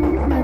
Thank you.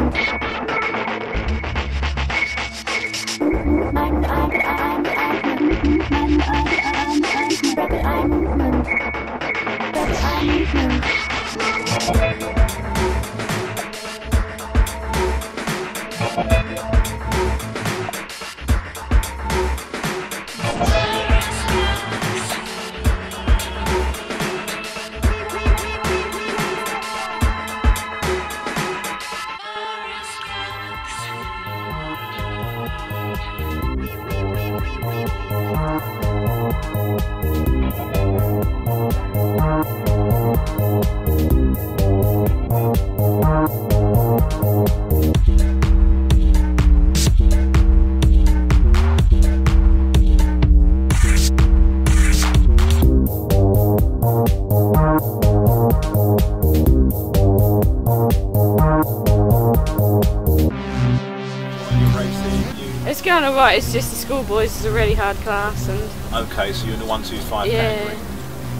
It's it's just the schoolboys is a really hard class and Okay, so you're in the 125 yeah. category.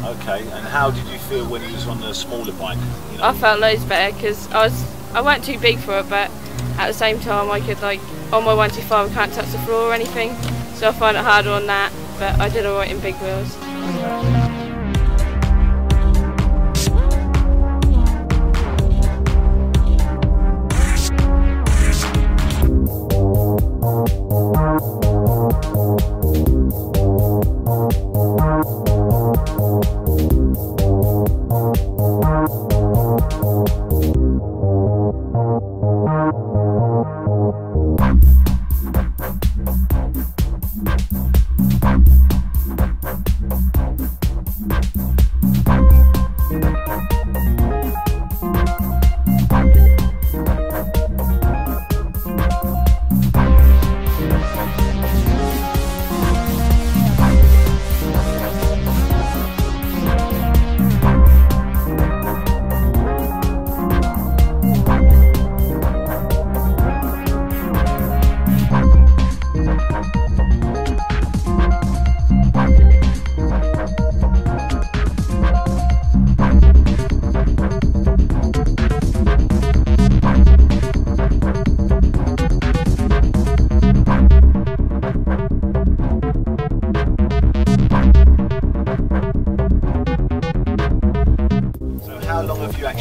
Okay, and how did you feel when you was on the smaller bike? You know, I felt loads better because I was I weren't too big for it, but at the same time I could like on my 125 I can't touch the floor or anything, so I find it harder on that. But I did alright in big wheels.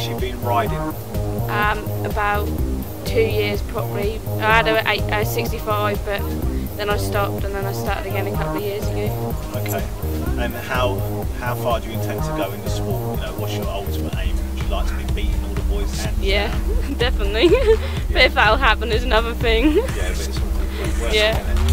Long have you actually been riding? Um, about two years probably. I had a, eight, a 65, but then I stopped and then I started again a couple of years ago. Okay, and how how far do you intend to go in the sport? You know, what's your ultimate aim? Would you like to be beating all the boys' hands? Yeah, down? definitely. but if that'll happen is another thing. Yeah, but it's worth Yeah.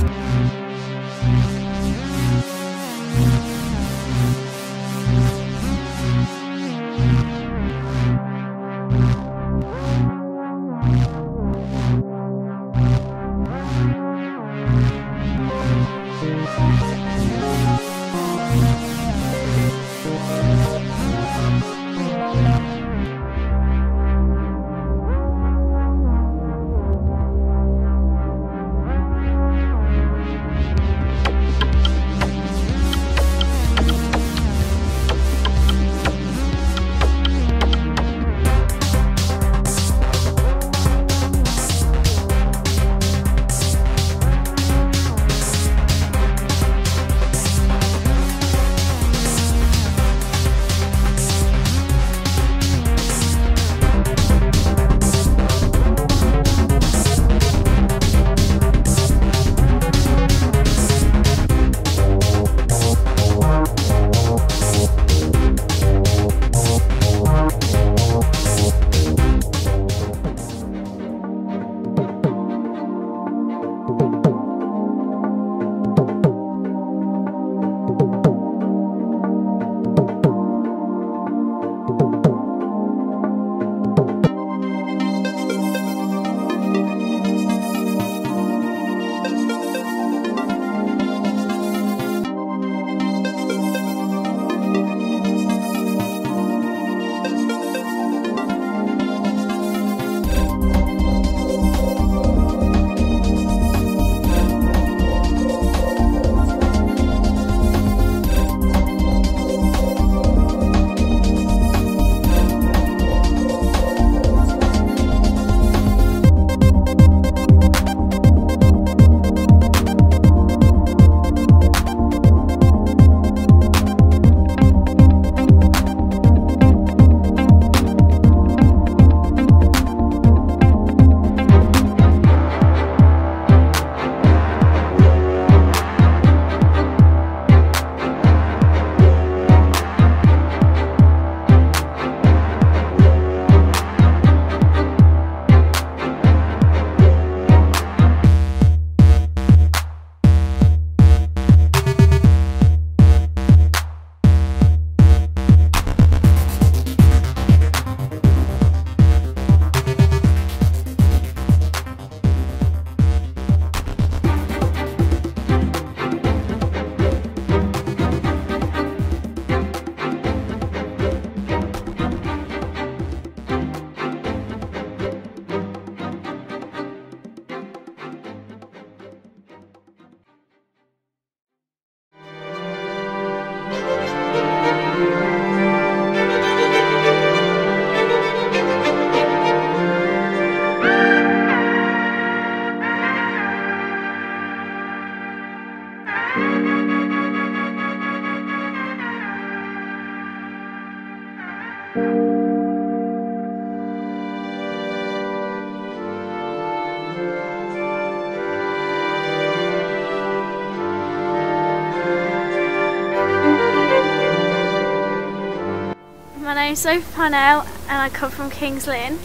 Name's Sophie Parnell and I come from Kings Lynn.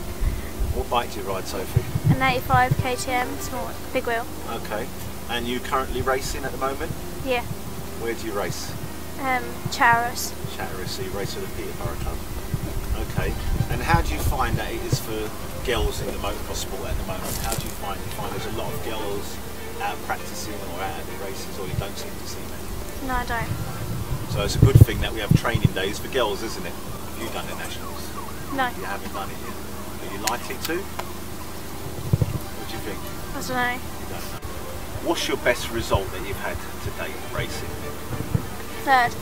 What bike do you ride, Sophie? An 85 KTM small big wheel. Okay. And you currently racing at the moment? Yeah. Where do you race? Um, Charis. Chatteris, so you race at the Peterborough Club. Okay. And how do you find that it is for girls in the motocross sport at the moment? How do you find you find there's a lot of girls out practicing or out at the races, or you don't seem to see many? No, I don't. So it's a good thing that we have training days for girls, isn't it? Have you done the nationals? No, You haven't done it yet. Are you likely to? What do you think? I don't know. You don't know. What's your best result that you've had to date racing? Third.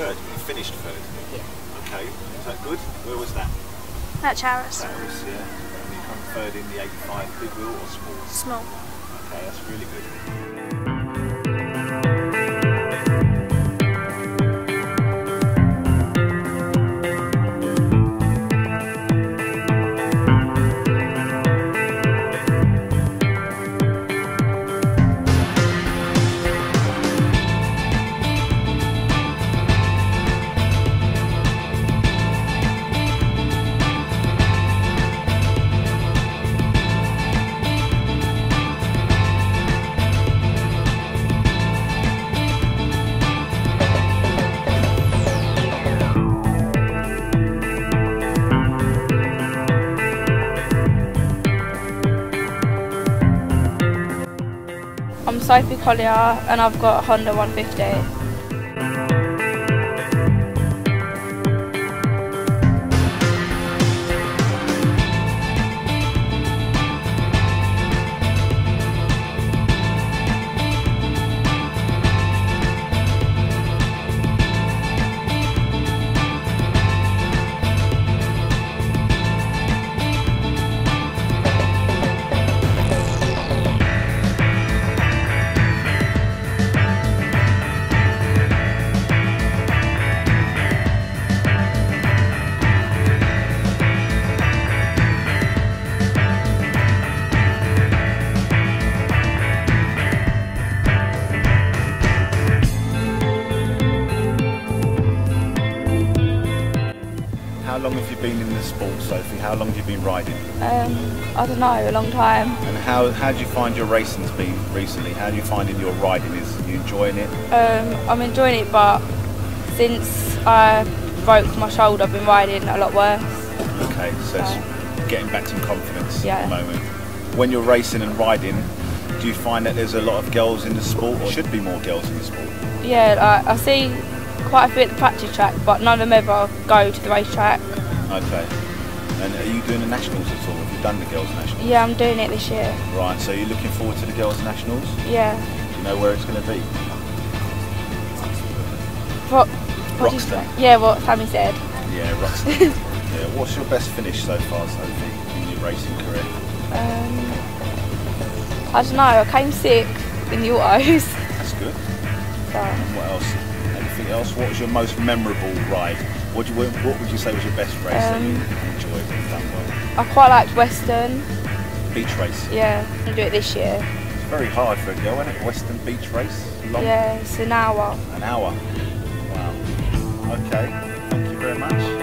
Third. You finished third. Yeah. Okay. Is that good? Where was that? At Chatteris. Was yeah. And you come third in the 85 big wheel or small? Small. Okay, that's really good. Sophie Collier and I've got a Honda 150. Been in the sport, Sophie? How long have you been riding? Um, I don't know, a long time. And how how do you find your racing's been recently? How do you find in your riding? Is you enjoying it? Um, I'm enjoying it, but since I broke my shoulder, I've been riding a lot worse. Okay, so it's getting back some confidence Yeah. at the moment. When you're racing and riding, do you find that there's a lot of girls in the sport, or should be more girls in the sport? Yeah, like, I see quite a few at the practice track, but none of them ever go to the racetrack. Okay. And are you doing the nationals at all? Have you done the girls' nationals? Yeah, I'm doing it this year. Right. So you're looking forward to the girls' nationals? Yeah. Do you know where it's going to be? What, what Roxton. Yeah, what Sammy said. Yeah, Roxton. yeah. What's your best finish so far, Sophie, in your racing career? Um, I don't know, I came sick in the autos. That's good. So, And what else? Anything else? What was your most memorable ride? What, you, what would you say was your best race that you Um, enjoyed done well? I quite liked Weston. Beach race. Yeah, I'm gonna do it this year. It's very hard for a girl, isn't it? Weston beach race. Long. Yeah, it's an hour. An hour. Wow. Okay. Thank you very much.